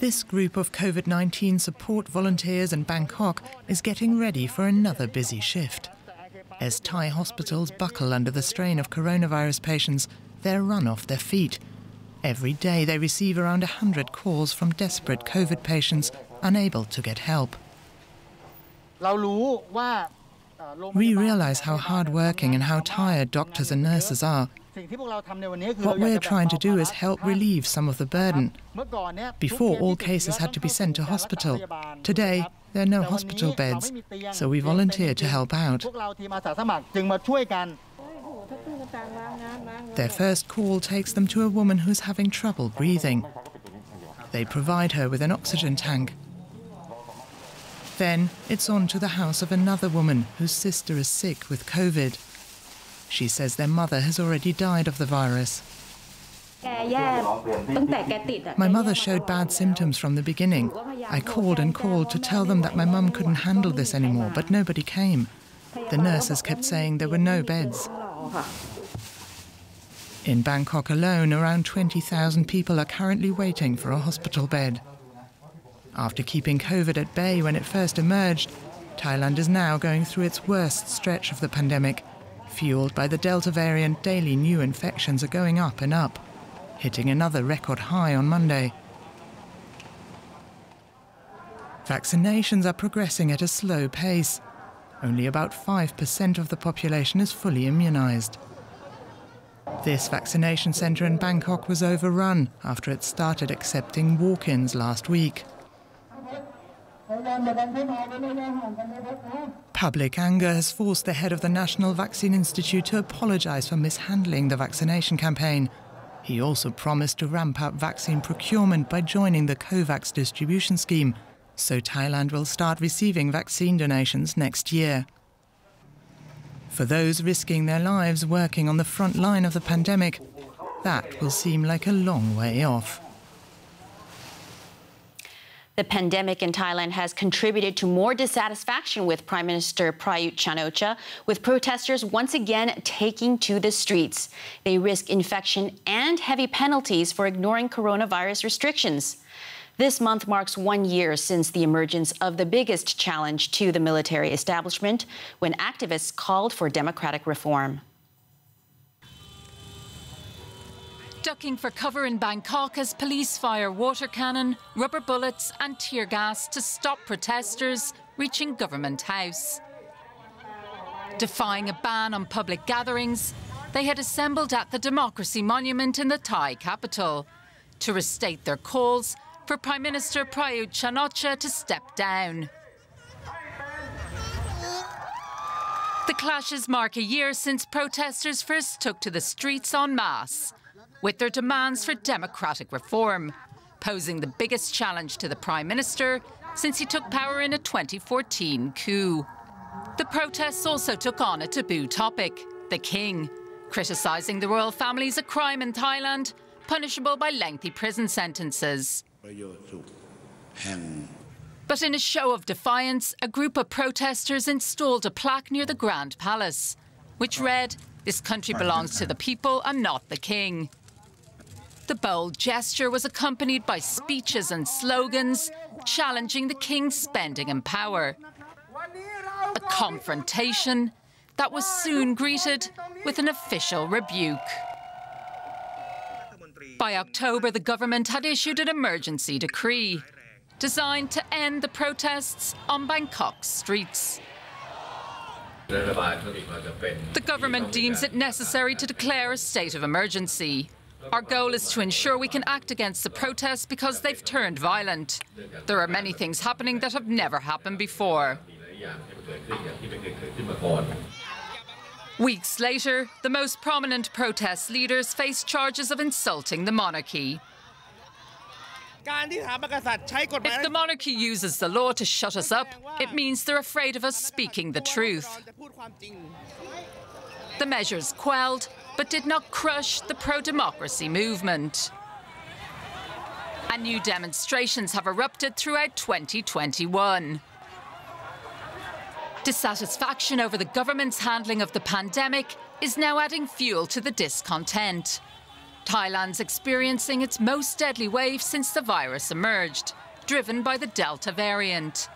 This group of COVID 19 support volunteers in Bangkok is getting ready for another busy shift. As Thai hospitals buckle under the strain of coronavirus patients, they're run off their feet. Every day they receive around 100 calls from desperate COVID patients unable to get help. We realize how hardworking and how tired doctors and nurses are. What we're trying to do is help relieve some of the burden. Before, all cases had to be sent to hospital. Today, there are no hospital beds, so we volunteer to help out. Their first call takes them to a woman who's having trouble breathing. They provide her with an oxygen tank. Then it's on to the house of another woman whose sister is sick with COVID. She says their mother has already died of the virus. My mother showed bad symptoms from the beginning. I called and called to tell them that my mum couldn't handle this anymore, but nobody came. The nurses kept saying there were no beds. In Bangkok alone, around 20,000 people are currently waiting for a hospital bed. After keeping COVID at bay when it first emerged, Thailand is now going through its worst stretch of the pandemic. Fueled by the Delta variant, daily new infections are going up and up, hitting another record high on Monday. Vaccinations are progressing at a slow pace. Only about 5% of the population is fully immunized. This vaccination centre in Bangkok was overrun after it started accepting walk ins last week. Public anger has forced the head of the National Vaccine Institute to apologise for mishandling the vaccination campaign. He also promised to ramp up vaccine procurement by joining the COVAX distribution scheme, so Thailand will start receiving vaccine donations next year. For those risking their lives working on the front line of the pandemic, that will seem like a long way off. The pandemic in Thailand has contributed to more dissatisfaction with Prime Minister Prayut Chan-o-cha, with protesters once again taking to the streets. They risk infection and heavy penalties for ignoring coronavirus restrictions. This month marks one year since the emergence of the biggest challenge to the military establishment when activists called for democratic reform. Ducking for cover in Bangkok as police fire water cannon, rubber bullets, and tear gas to stop protesters reaching Government House. Defying a ban on public gatherings, they had assembled at the Democracy Monument in the Thai capital to restate their calls for Prime Minister Prayut Chan-o-cha to step down. The clashes mark a year since protesters first took to the streets en masse with their demands for democratic reform, posing the biggest challenge to the Prime Minister since he took power in a 2014 coup. The protests also took on a taboo topic the king, criticising the royal family as a crime in Thailand, punishable by lengthy prison sentences. But in a show of defiance, a group of protesters installed a plaque near the Grand Palace, which read, This country belongs to the people and not the king. The bold gesture was accompanied by speeches and slogans challenging the king's spending and power. A confrontation that was soon greeted with an official rebuke. By October, the government had issued an emergency decree designed to end the protests on Bangkok's streets. The government deems it necessary to declare a state of emergency. Our goal is to ensure we can act against the protests because they've turned violent. There are many things happening that have never happened before. Weeks later, the most prominent protest leaders face charges of insulting the monarchy. If the monarchy uses the law to shut us up, it means they're afraid of us speaking the truth. The measures quelled, but did not crush the pro-democracy movement. And new demonstrations have erupted throughout 2021. Dissatisfaction over the government's handling of the pandemic is now adding fuel to the discontent. Thailand's experiencing its most deadly wave since the virus emerged, driven by the Delta variant.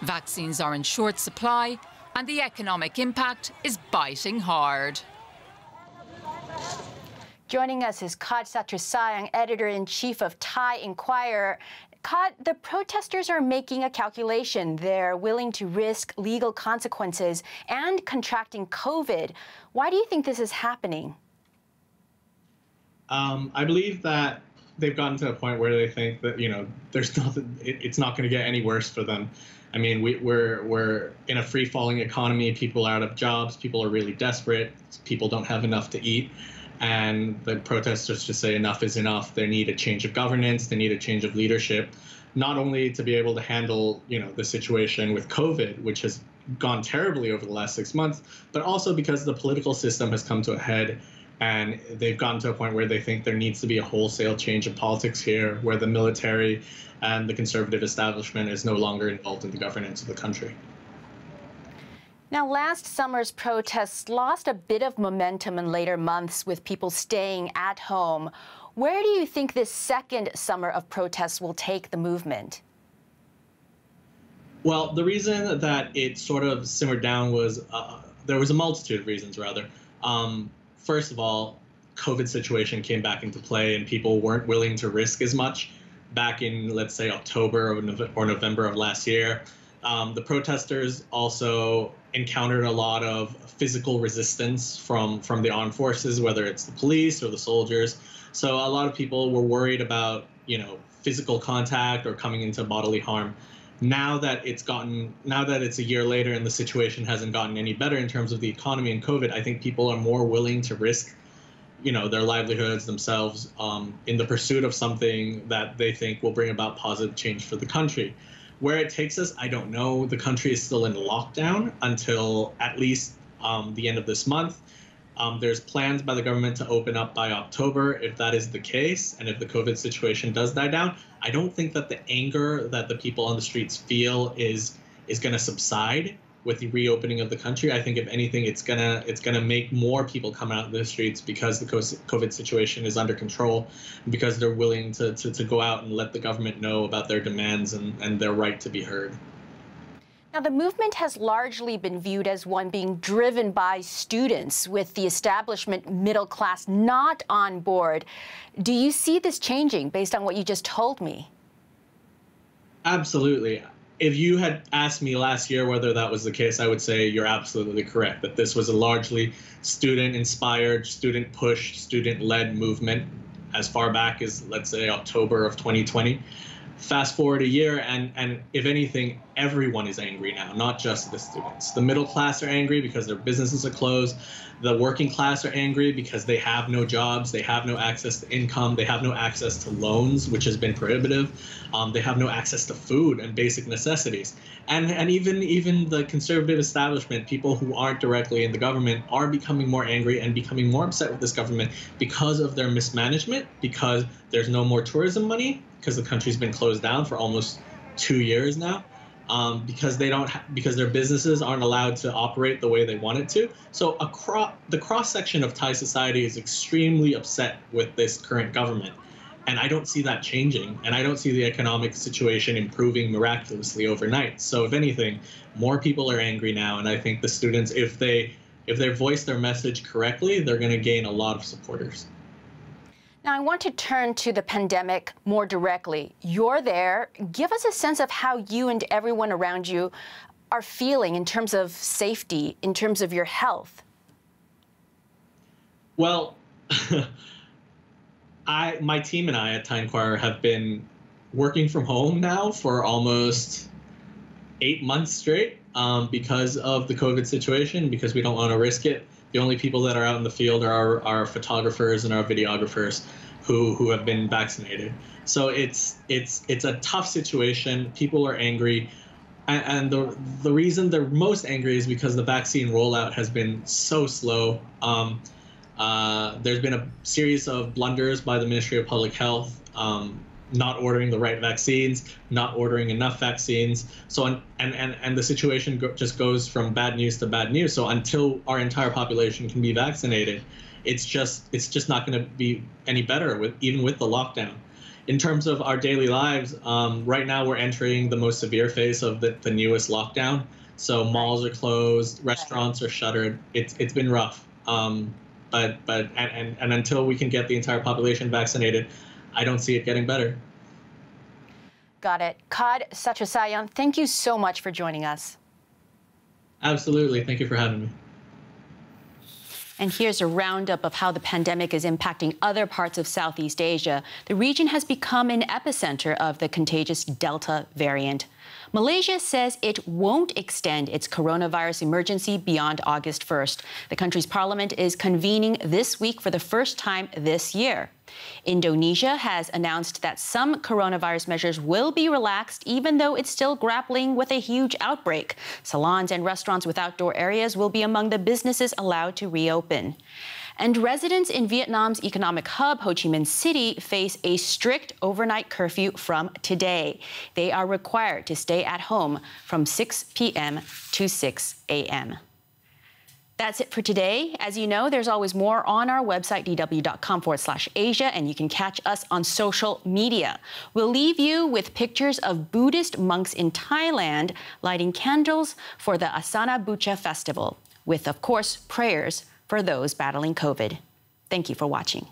Vaccines are in short supply, and the economic impact is biting hard. Joining us is Cod Satrusayang, editor-in-chief of Thai Enquirer. Cod, the protesters are making a calculation. They're willing to risk legal consequences and contracting COVID. Why do you think this is happening? Um, I believe that they've gotten to a point where they think that you know there's nothing. It, it's not going to get any worse for them. I mean, we, we're we're in a free falling economy. People are out of jobs. People are really desperate. People don't have enough to eat and the protesters just say enough is enough. They need a change of governance. They need a change of leadership, not only to be able to handle you know the situation with COVID, which has gone terribly over the last six months, but also because the political system has come to a head. And they've gotten to a point where they think there needs to be a wholesale change of politics here, where the military and the conservative establishment is no longer involved in the governance of the country. Now, last summer's protests lost a bit of momentum in later months with people staying at home. Where do you think this second summer of protests will take the movement? Well, the reason that it sort of simmered down was uh, there was a multitude of reasons, rather. Um, first of all, COVID situation came back into play, and people weren't willing to risk as much back in, let's say, October or November of last year. Um, the protesters also encountered a lot of physical resistance from from the armed forces, whether it's the police or the soldiers. So a lot of people were worried about you know physical contact or coming into bodily harm. Now that it's gotten now that it's a year later and the situation hasn't gotten any better in terms of the economy and COVID, I think people are more willing to risk you know their livelihoods themselves um, in the pursuit of something that they think will bring about positive change for the country. Where it takes us, I don't know. The country is still in lockdown until at least um, the end of this month. Um, there's plans by the government to open up by October. If that is the case, and if the COVID situation does die down, I don't think that the anger that the people on the streets feel is is going to subside with the reopening of the country. I think if anything, it's gonna it's gonna make more people come out in the streets because the COVID situation is under control, because they're willing to, to, to go out and let the government know about their demands and, and their right to be heard. Now, the movement has largely been viewed as one being driven by students, with the establishment middle class not on board. Do you see this changing based on what you just told me? Absolutely if you had asked me last year whether that was the case, I would say you're absolutely correct that this was a largely student inspired, student pushed, student led movement as far back as, let's say, October of 2020. Fast forward a year, and, and if anything, everyone is angry now, not just the students. The middle class are angry because their businesses are closed. The working class are angry because they have no jobs, they have no access to income, they have no access to loans, which has been prohibitive. Um, they have no access to food and basic necessities. And and even even the conservative establishment, people who aren't directly in the government, are becoming more angry and becoming more upset with this government because of their mismanagement, because there's no more tourism money, because the country's been closed down for almost two years now um, because they don't ha- because their businesses aren't allowed to operate the way they want it to. So across the cross section of Thai society is extremely upset with this current government, and I don't see that changing, and I don't see the economic situation improving miraculously overnight. So if anything, more people are angry now, and I think the students, if they if they voice their message correctly, they're going to gain a lot of supporters. Now, I want to turn to the pandemic more directly. You're there. Give us a sense of how you and everyone around you are feeling in terms of safety, in terms of your health. Well, I my team and I at Thai Enquirer have been working from home now for almost eight months straight um, because of the COVID situation, because we don't want to risk it the only people that are out in the field are our photographers and our videographers who who have been vaccinated. So it's it's it's a tough situation. People are angry. And, and the the reason they're most angry is because the vaccine rollout has been so slow. Um, uh, there's been a series of blunders by the Ministry of Public Health. Um, not ordering the right vaccines, not ordering enough vaccines. So and and and the situation go, just goes from bad news to bad news. So until our entire population can be vaccinated, it's just it's just not going to be any better with even with the lockdown. In terms of our daily lives, um, right now we're entering the most severe phase of the, the newest lockdown. So malls are closed, restaurants are shuttered. It's it's been rough. Um, but but and, and, and until we can get the entire population vaccinated, I don't see it getting better. Got it. Cod Satrusayang, thank you so much for joining us. Absolutely. Thank you for having me. And here's a roundup of how the pandemic is impacting other parts of Southeast Asia. The region has become an epicenter of the contagious Delta variant. Malaysia says it won't extend its coronavirus emergency beyond August 1st. The country's parliament is convening this week for the first time this year. Indonesia has announced that some coronavirus measures will be relaxed, even though it's still grappling with a huge outbreak. Salons and restaurants with outdoor areas will be among the businesses allowed to reopen. And residents in Vietnam's economic hub, Ho Chi Minh City, face a strict overnight curfew from today. They are required to stay at home from 6 p.m. to 6 a.m. That's it for today. As you know, there's always more on our website, dw.com forward slash Asia, and you can catch us on social media. We'll leave you with pictures of Buddhist monks in Thailand lighting candles for the Asanha Bucha festival, with, of course, prayers for those battling COVID. Thank you for watching.